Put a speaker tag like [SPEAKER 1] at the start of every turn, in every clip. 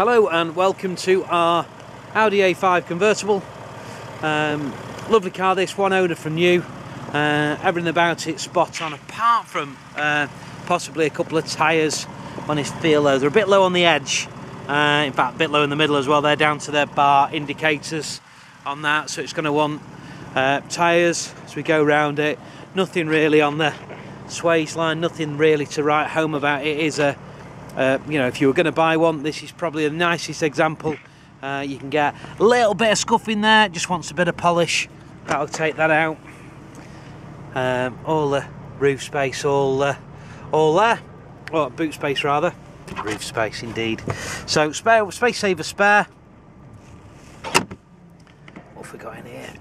[SPEAKER 1] Hello and welcome to our Audi A5 convertible. Um, lovely car this, one owner from new. Uh, everything about it spot on apart from uh, possibly a couple of tyres on his feel though. They're a bit low on the edge. Uh, in fact, a bit low in the middle as well. They're down to their bar indicators on that, so it's going to want uh, tyres as we go round it. Nothing really on the swage line, nothing really to write home about. It is a, uh, you know, if you were going to buy one, this is probably the nicest example uh, you can get. A little bit of scuff in there, just wants a bit of polish. That'll take that out. Um, all the roof space, all uh, all there. Or oh, boot space rather. Roof space indeed. So spare space saver spare. What have we got in here?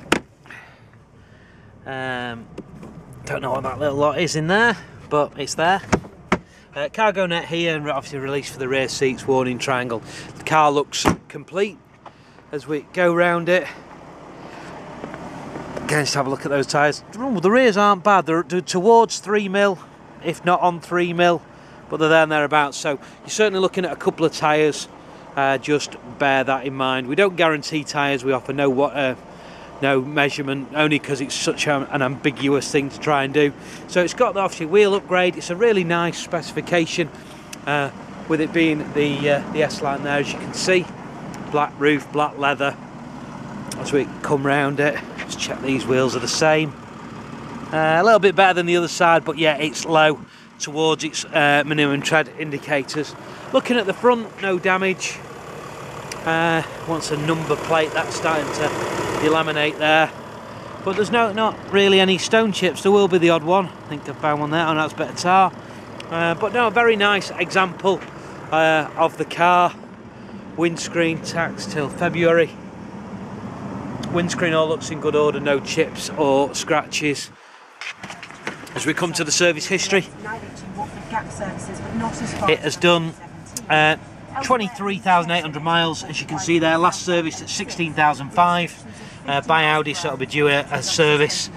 [SPEAKER 1] Um, don't know what that little lot is in there, but it's there. Uh, cargo net here and obviously release for the rear seats, warning triangle. The car looks complete as we go round it. Again, just have a look at those tyres. The rears aren't bad, they're, they're towards 3 mil, if not on 3 mil, but they're there and thereabouts. So you're certainly looking at a couple of tyres, uh, just bear that in mind. We don't guarantee tyres, we offer no what. Uh, no measurement only because it's such an ambiguous thing to try and do. So it's got the obviously wheel upgrade. It's a really nice specification uh, with it being the uh, the S-line there as you can see. Black roof black leather. As we come round it. Let's check these wheels are the same. Uh, a little bit better than the other side but yeah it's low towards its uh, minimum tread indicators. Looking at the front no damage uh, wants a number plate that's starting to delaminate there. But there's no not really any stone chips. There will be the odd one. I think I found one there. And oh, that's better tar. Uh, but no a very nice example uh, of the car. Windscreen tax till February. Windscreen all looks in good order. No chips or scratches. As we come to the service history it has done uh, 23,800 miles as you can see there. Last service at 16,005 uh, by Audi so it'll be due a, a service.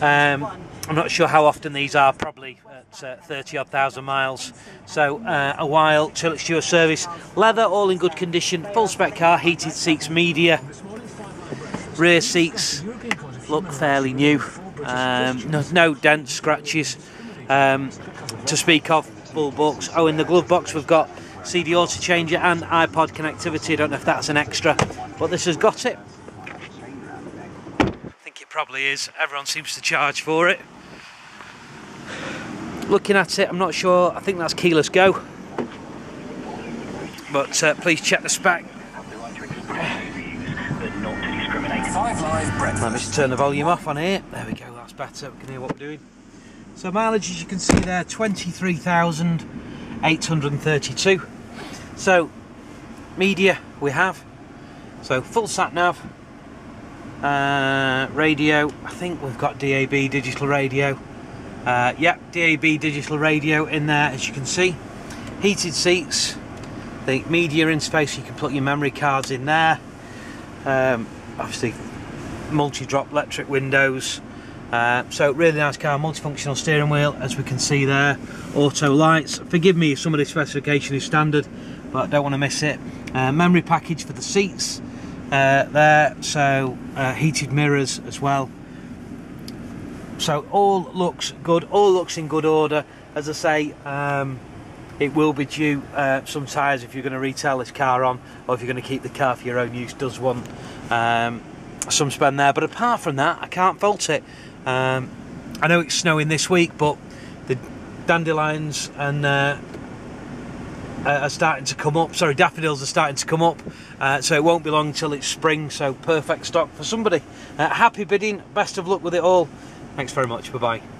[SPEAKER 1] Um, I'm not sure how often these are probably at uh, 30 odd thousand miles. So uh, a while till it's due a service. Leather all in good condition. Full spec car heated seats media. Rear seats look fairly new. Um, no, no dents scratches um, to speak of. Full box. Oh in the glove box we've got CD auto changer and iPod connectivity. I don't know if that's an extra, but this has got it. I think it probably is. Everyone seems to charge for it. Looking at it, I'm not sure. I think that's keyless go. But uh, please check the spec. Let me just turn the volume off on here. There we go, that's better. We can hear what we're doing. So mileage, as you can see there, 23,832. So, media we have. So, full sat nav, uh, radio. I think we've got DAB digital radio. Uh, yep, DAB digital radio in there, as you can see. Heated seats, the media interface, you can put your memory cards in there. Um, obviously, multi-drop electric windows. Uh, so really nice car, multifunctional steering wheel as we can see there, auto lights. Forgive me if some of the specification is standard, but I don't want to miss it. Uh, memory package for the seats uh, there, so uh, heated mirrors as well. So all looks good, all looks in good order. As I say, um, it will be due uh, some tyres if you're going to retail this car on, or if you're going to keep the car for your own use. Does want um, some spend there, but apart from that, I can't fault it. Um, I know it's snowing this week, but the dandelions and uh, are starting to come up. Sorry, daffodils are starting to come up, uh, so it won't be long until it's spring. So perfect stock for somebody. Uh, happy bidding. Best of luck with it all. Thanks very much. Bye bye.